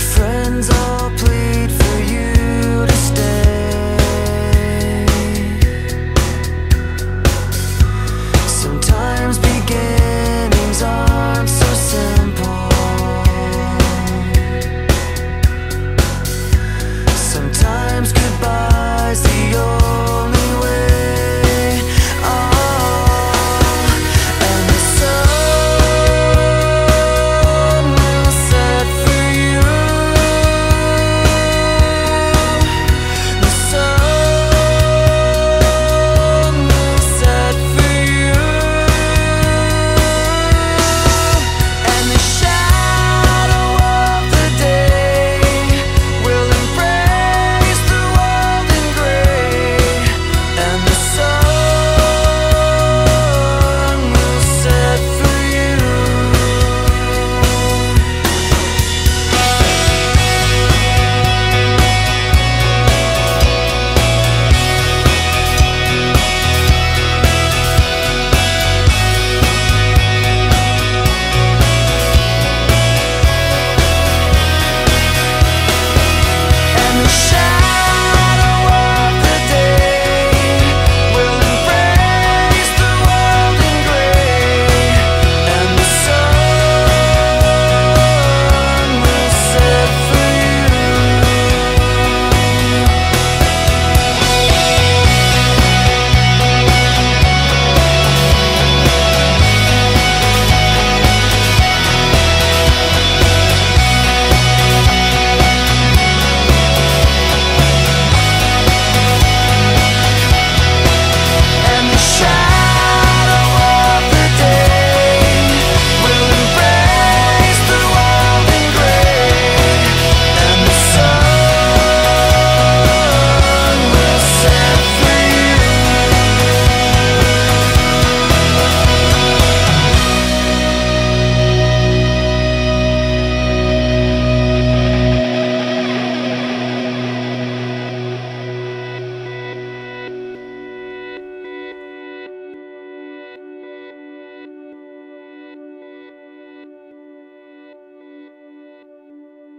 friends all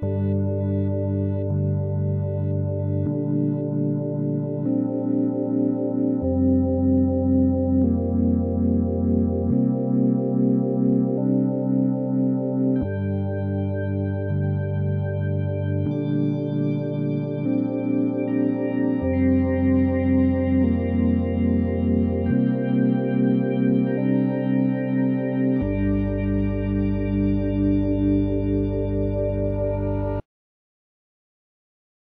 free.